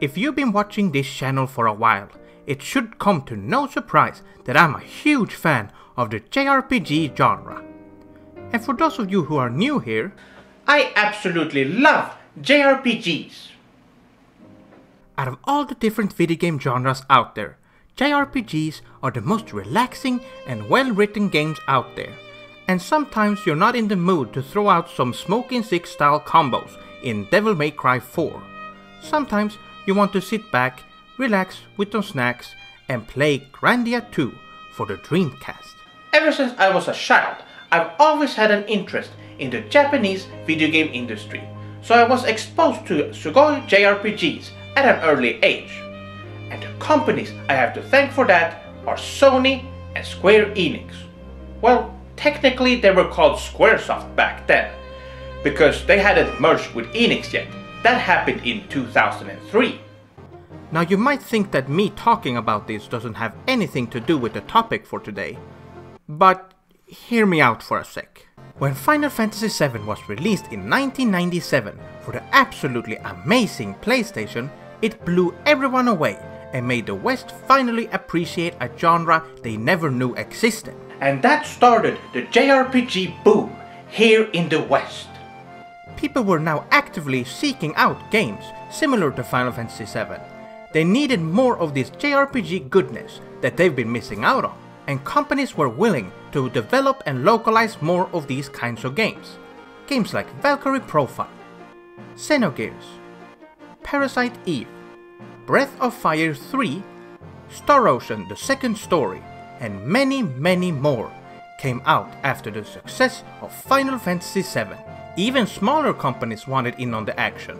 If you've been watching this channel for a while, it should come to no surprise that I'm a huge fan of the JRPG genre. And for those of you who are new here, I absolutely love JRPGs. out of all the different video game genres out there, JRPGs are the most relaxing and well written games out there. And sometimes you're not in the mood to throw out some Smokin' Sexy Style combos in Devil May Cry 4. Sometimes you want to sit back, relax with some snacks, and play Grandia 2 for the Dreamcast. Ever since I was a child, I've always had an interest in the Japanese video game industry, so I was exposed to Sugoi JRPGs at an early age. And the companies I have to thank for that are Sony and Square Enix. Well, technically they were called Squaresoft back then, because they hadn't merged with Enix yet. That happened in 2003. Now you might think that me talking about this doesn't have anything to do with the topic for today, but hear me out for a sec. When Final Fantasy VII was released in 1997 for the absolutely amazing PlayStation, it blew everyone away and made the West finally appreciate a genre they never knew existed. And that started the JRPG boom here in the West. People were now actively seeking out games similar to Final Fantasy VII. They needed more of this JRPG goodness that they've been missing out on, and companies were willing to develop and localize more of these kinds of games. Games like Valkyrie Profile, Xenogears, Parasite Eve, Breath of Fire 3, Star Ocean The Second Story, and many, many more came out after the success of Final Fantasy VII. Even smaller companies wanted in on the action.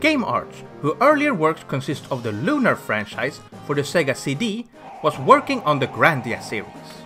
Game Arts, who earlier works consist of the Lunar franchise for the Sega CD, was working on the Grandia series.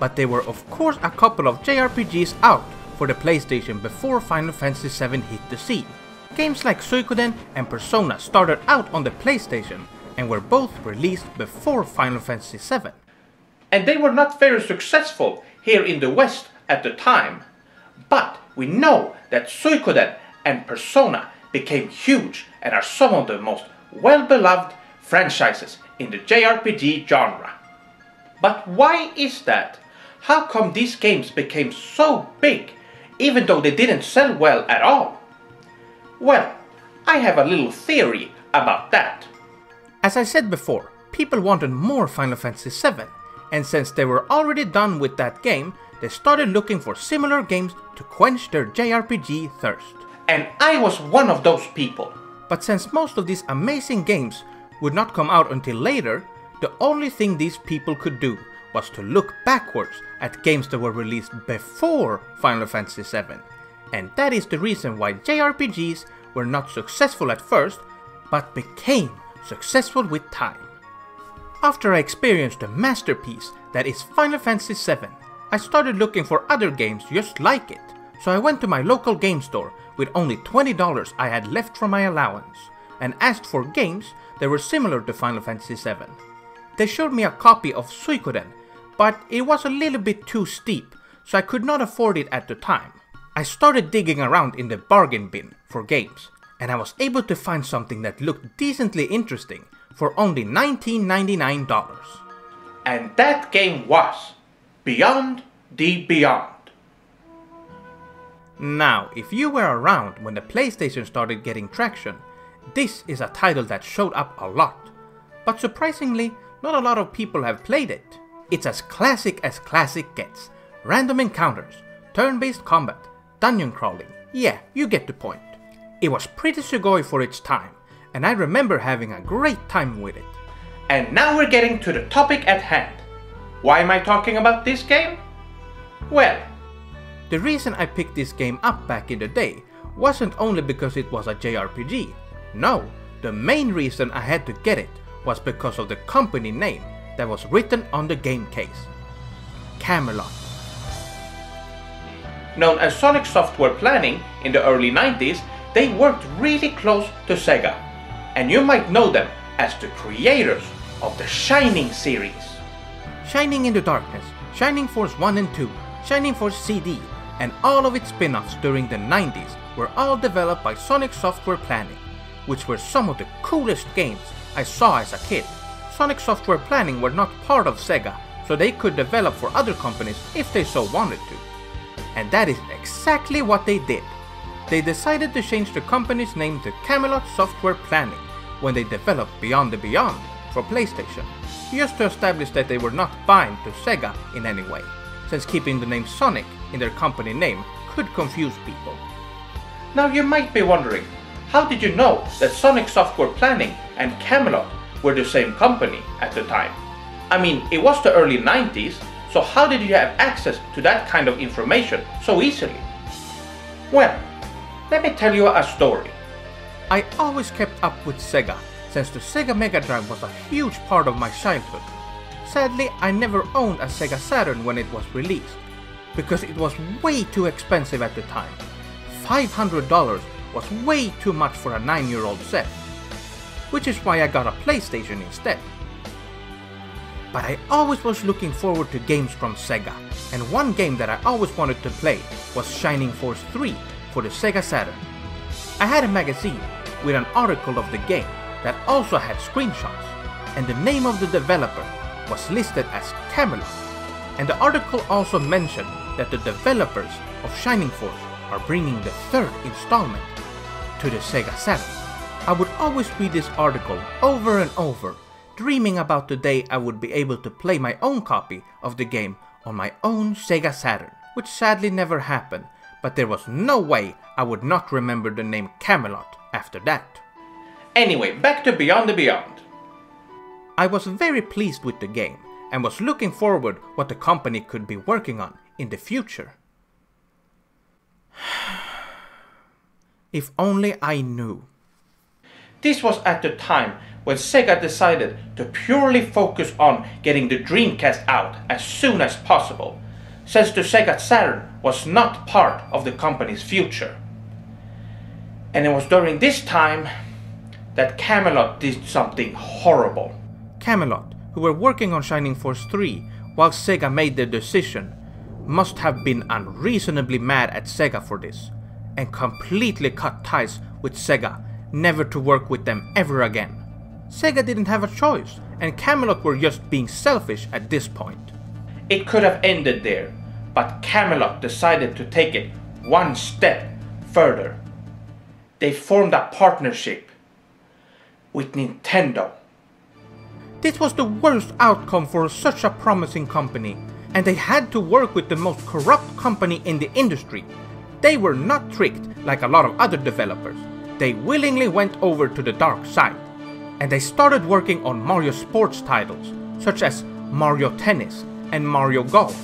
But there were of course a couple of JRPGs out for the PlayStation before Final Fantasy VII hit the scene. Games like Suikoden and Persona started out on the PlayStation and were both released before Final Fantasy VII. and they were not very successful here in the West at the time. But we know that Suikoden and Persona became huge and are some of the most well beloved franchises in the JRPG genre. But why is that? How come these games became so big even though they didn't sell well at all? Well, I have a little theory about that. As I said before, people wanted more Final Fantasy VII, and since they were already done with that game, they started looking for similar games to quench their JRPG thirst. And I was one of those people. But since most of these amazing games would not come out until later, the only thing these people could do was to look backwards at games that were released before Final Fantasy VII. And that is the reason why JRPGs were not successful at first, but became successful with time. After I experienced the masterpiece that is Final Fantasy VII, I started looking for other games just like it, so I went to my local game store with only $20 I had left from my allowance and asked for games that were similar to Final Fantasy VII. They showed me a copy of Suikoden, but it was a little bit too steep, so I could not afford it at the time. I started digging around in the bargain bin for games, and I was able to find something that looked decently interesting for only $19.99. And that game was Beyond the Beyond. Now, if you were around when the PlayStation started getting traction, this is a title that showed up a lot. But surprisingly, not a lot of people have played it. It's as classic as classic gets. Random encounters, turn-based combat, dungeon crawling. Yeah, you get the point. It was pretty sugoi for its time, and I remember having a great time with it. And now we're getting to the topic at hand. Why am I talking about this game? Well, The reason I picked this game up back in the day wasn't only because it was a JRPG. No, the main reason I had to get it was because of the company name that was written on the game case. Camelot. known as Sonic Software Planning in the early 90s, they worked really close to Sega. And you might know them as the creators of the Shining series. Shining in the Darkness, Shining Force 1 and 2, Shining Force CD, and all of its spin offs during the 90s were all developed by Sonic Software Planning. which were some of the coolest games I saw as a kid. Sonic Software Planning were not part of Sega, so they could develop for other companies if they so wanted to. And that is exactly what they did. They decided to change the company's name to Camelot Software Planning when they developed Beyond the Beyond for PlayStation, just to establish that they were not bound to Sega in any way, since keeping the name Sonic in their company name could confuse people. Now you might be wondering, how did you know that Sonic Software Planning and Camelot were the same company at the time? I mean, it was the early 90s, so how did you have access to that kind of information so easily? Well, let me tell you a story. I always kept up with Sega, since the Sega Mega Drive was a huge part of my childhood. Sadly, I never owned a Sega Saturn when it was released, because it was way too expensive at the time. $500 was way too much for a 9 year old set, which is why I got a PlayStation instead. But I always was looking forward to games from Sega, and one game that I always wanted to play was Shining Force 3 for the Sega Saturn. I had a magazine with an article of the game that also had screenshots, and the name of the developer was listed as Camelot. And the article also mentioned that the developers of Shining Force are bringing the third installment to the Sega Saturn. I would always read this article over and over, dreaming about the day I would be able to play my own copy of the game on my own Sega Saturn, which sadly never happened, but there was no way I would not remember the name Camelot after that. Anyway, back to Beyond the Beyond. I was very pleased with the game and was looking forward what the company could be working on in the future. if only I knew. This was at the time when Sega decided to purely focus on getting the Dreamcast out as soon as possible, since the Sega Saturn was not part of the company's future. And it was during this time that Camelot did something horrible. Camelot, who were working on Shining Force 3 while Sega made their decision, must have been unreasonably mad at Sega for this, and completely cut ties with Sega, never to work with them ever again. Sega didn't have a choice, and Camelot were just being selfish at this point. It could have ended there, but Camelot decided to take it one step further. They formed a partnership with Nintendo. This was the worst outcome for such a promising company, and they had to work with the most corrupt company in the industry. They were not tricked like a lot of other developers. They willingly went over to the dark side, and they started working on Mario sports titles, such as Mario Tennis and Mario Golf.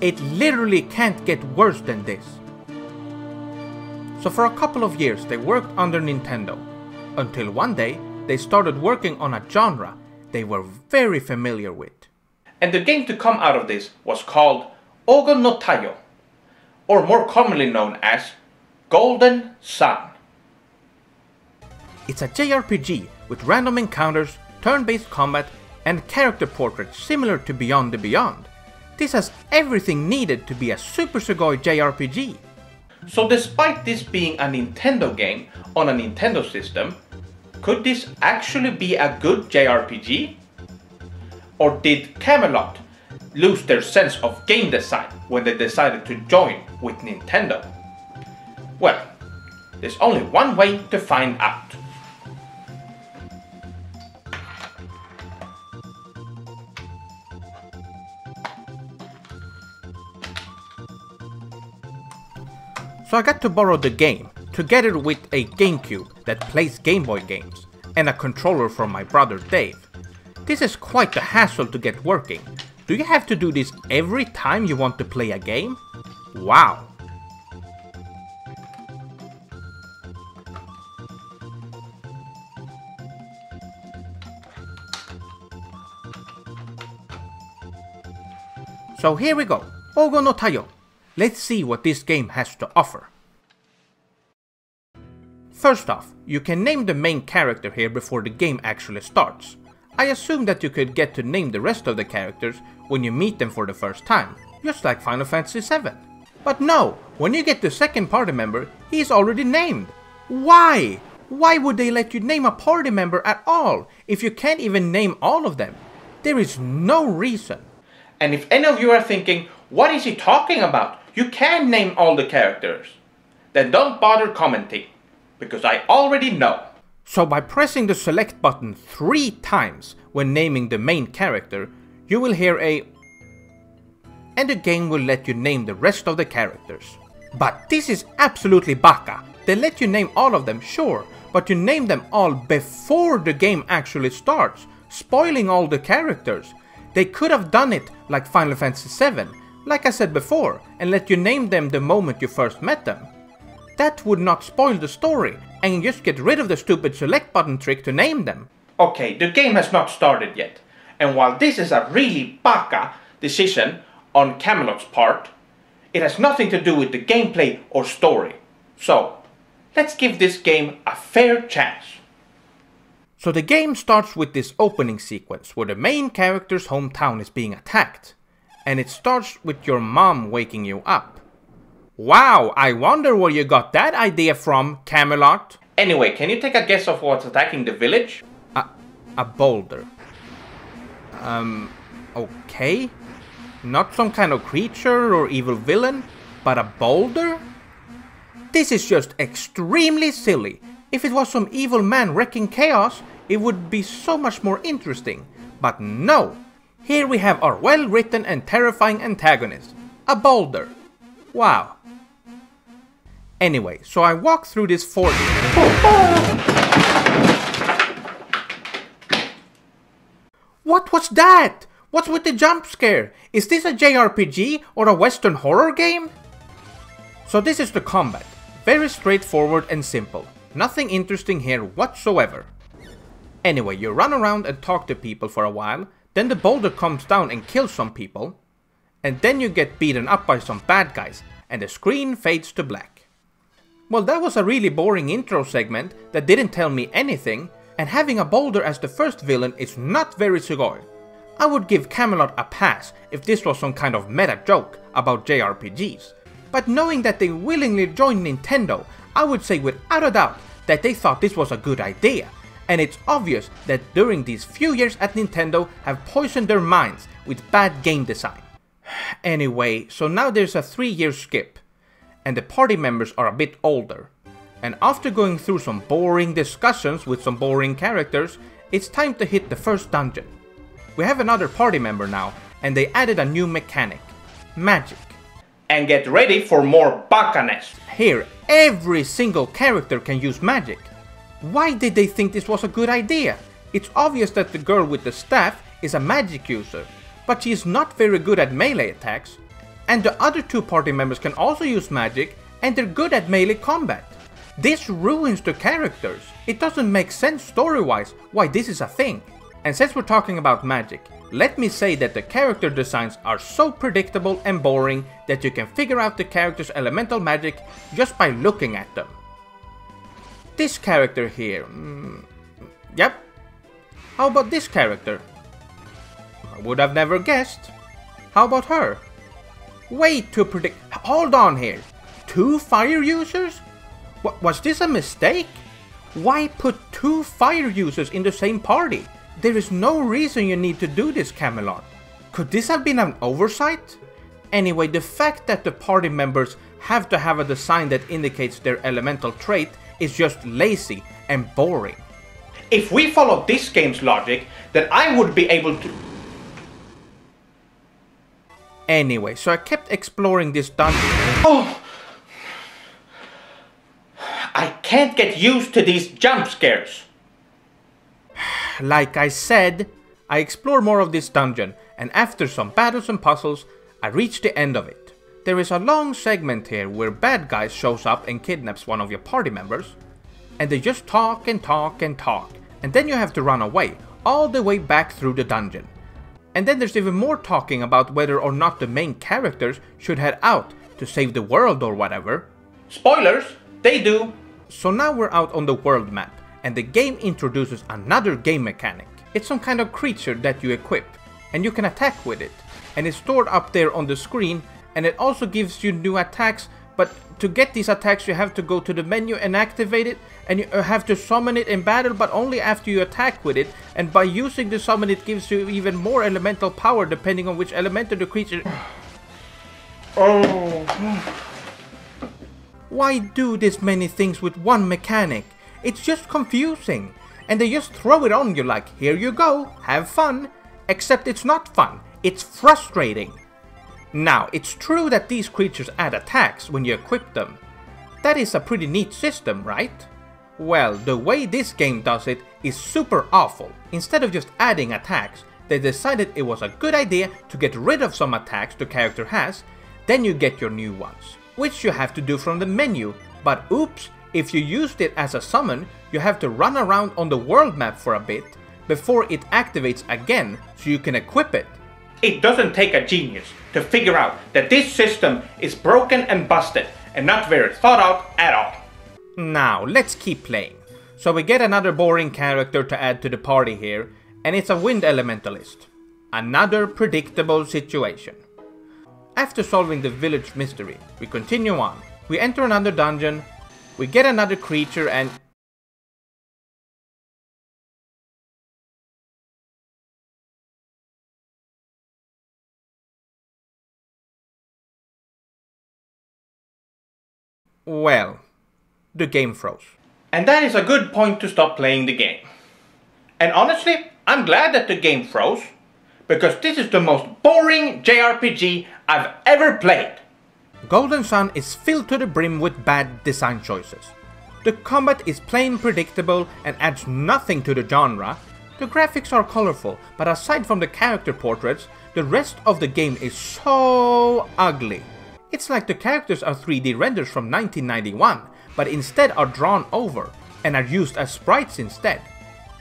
It literally can't get worse than this. So for a couple of years they worked under Nintendo, until one day they started working on a genre they were very familiar with. And the game to come out of this was called Ōgon no Taiyō, or more commonly known as Golden Sun. It's a JRPG with random encounters, turn-based combat, and character portraits similar to Beyond the Beyond. This has everything needed to be a Super Sugoi JRPG. So despite this being a Nintendo game on a Nintendo system, could this actually be a good JRPG? Or did Camelot lose their sense of game design when they decided to join with Nintendo? Well, there's only one way to find out. So I got to borrow the game, together with a GameCube that plays Game Boy games, and a controller from my brother Dave. This is quite a hassle to get working. Do you have to do this every time you want to play a game? Wow! So here we go, Ōgon no Taiyō. Let's see what this game has to offer. First off, you can name the main character here before the game actually starts. I assume that you could get to name the rest of the characters when you meet them for the first time, just like Final Fantasy VII. But no, when you get the second party member, he is already named. Why? Why would they let you name a party member at all if you can't even name all of them? There is no reason. And if any of you are thinking, what is he talking about? You can name all the characters. Then don't bother commenting, because I already know. So by pressing the select button three times when naming the main character, you will hear a and the game will let you name the rest of the characters. But this is absolutely baka. They let you name all of them, sure, but you name them all before the game actually starts, spoiling all the characters. They could have done it like Final Fantasy VII, like I said before, and let you name them the moment you first met them. That would not spoil the story, and just get rid of the stupid select button trick to name them. Okay, the game has not started yet, and while this is a really baka decision on Camelot's part, it has nothing to do with the gameplay or story. So, let's give this game a fair chance. So the game starts with this opening sequence where the main character's hometown is being attacked. And it starts with your mom waking you up. Wow, I wonder where you got that idea from, Camelot. Anyway, can you take a guess of what's attacking the village? A, a boulder. Um, okay. Not some kind of creature or evil villain, but a boulder? This is just extremely silly. If it was some evil man wrecking chaos, it would be so much more interesting. But no! Here we have our well written and terrifying antagonist, a boulder. Wow. Anyway, so I walk through this fort. What was that? What's with the jump scare? Is this a JRPG or a western horror game? So this is the combat. Very straightforward and simple. Nothing interesting here whatsoever. Anyway, you run around and talk to people for a while, then the boulder comes down and kills some people, and then you get beaten up by some bad guys, and the screen fades to black. Well, that was a really boring intro segment that didn't tell me anything, and having a boulder as the first villain is not very sugoi. I would give Camelot a pass if this was some kind of meta joke about JRPGs. But knowing that they willingly joined Nintendo, I would say without a doubt that they thought this was a good idea. And it's obvious that during these few years at Nintendo have poisoned their minds with bad game design. Anyway, so now there's a 3 year skip, and the party members are a bit older. And after going through some boring discussions with some boring characters, it's time to hit the first dungeon. We have another party member now, and they added a new mechanic magic. And get ready for more bakaness. Here, every single character can use magic. Why did they think this was a good idea? It's obvious that the girl with the staff is a magic user, but she is not very good at melee attacks. And the other two party members can also use magic, and they're good at melee combat. This ruins the characters. It doesn't make sense story-wise why this is a thing. And since we're talking about magic, let me say that the character designs are so predictable and boring that you can figure out the character's elemental magic just by looking at them. This character here, mm, yep. How about this character? I would have never guessed. How about her? Way to predict. Hold on here. Two fire users? W was this a mistake? Why put two fire users in the same party? There is no reason you need to do this, Camelot. Could this have been an oversight? Anyway, the fact that the party members have to have a design that indicates their elemental trait is just lazy and boring. If we follow this game's logic, then I would be able to... Anyway, so I kept exploring this dungeon. Oh! I can't get used to these jump scares. Like I said, I explore more of this dungeon, and after some battles and puzzles, I reach the end of it. There is a long segment here where bad guys shows up and kidnaps one of your party members, and they just talk and talk and talk, and then you have to run away, all the way back through the dungeon. And then there's even more talking about whether or not the main characters should head out to save the world or whatever. Spoilers, they do. So now we're out on the world map, and the game introduces another game mechanic. It's some kind of creature that you equip, and you can attack with it, and it's stored up there on the screen, and it also gives you new attacks, but to get these attacks you have to go to the menu and activate it, and you uh, have to summon it in battle, but only after you attack with it, and by using the summon it gives you even more elemental power depending on which elemental the creature... Oh. Why do this many things with one mechanic? It's just confusing. And they just throw it on you like, here you go, have fun. Except it's not fun, it's frustrating. Now, it's true that these creatures add attacks when you equip them. That is a pretty neat system, right? Well, the way this game does it is super awful. Instead of just adding attacks, they decided it was a good idea to get rid of some attacks the character has, then you get your new ones, which you have to do from the menu, but oops, if you used it as a summon, you have to run around on the world map for a bit before it activates again so you can equip it. It doesn't take a genius to figure out that this system is broken and busted and not very thought out at all. Now, let's keep playing. So we get another boring character to add to the party here, and it's a wind elementalist. Another predictable situation. After solving the village mystery, we continue on. We enter another dungeon, we get another creature and Well, the game froze. And that is a good point to stop playing the game. And honestly, I'm glad that the game froze, because this is the most boring JRPG I've ever played. Golden Sun is filled to the brim with bad design choices. The combat is plain predictable and adds nothing to the genre. The graphics are colorful, but aside from the character portraits, the rest of the game is so ugly. It's like the characters are 3D renders from 1991, but instead are drawn over and are used as sprites instead.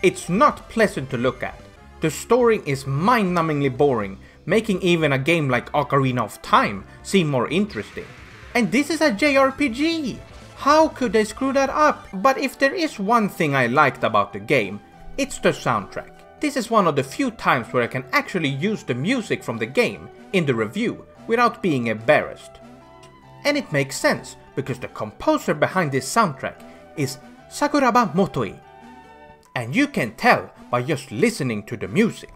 It's not pleasant to look at. The story is mind-numbingly boring, making even a game like Ocarina of Time seem more interesting. And this is a JRPG! How could they screw that up? But if there is one thing I liked about the game, it's the soundtrack. This is one of the few times where I can actually use the music from the game in the review without being embarrassed. And it makes sense, because the composer behind this soundtrack is Sakuraba Motoi. And you can tell by just listening to the music.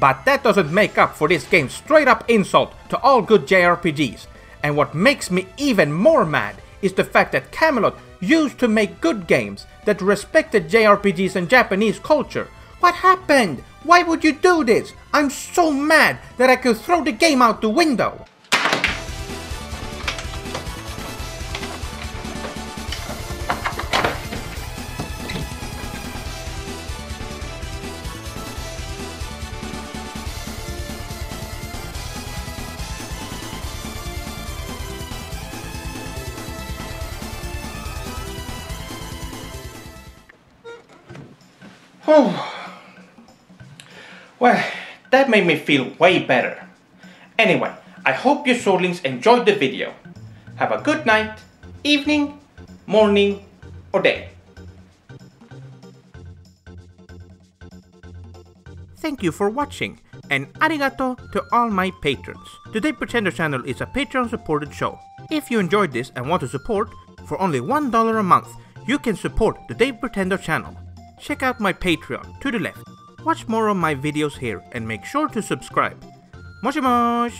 But that doesn't make up for this game's straight up insult to all good JRPGs. And what makes me even more mad is the fact that Camelot used to make good games that respected JRPGs and Japanese culture. What happened? Why would you do this? I'm so mad that I could throw the game out the window. Oh. Well, that made me feel way better. Anyway, I hope you Swordlings enjoyed the video. Have a good night, evening, morning, or day. Thank you for watching, and arigato to all my patrons. Davepretendo channel is a Patreon supported show. If you enjoyed this and want to support, for only $1 a month, you can support the Davepretendo channel. Check out my Patreon to the left. Watch more of my videos here and make sure to subscribe. Moshi mosh!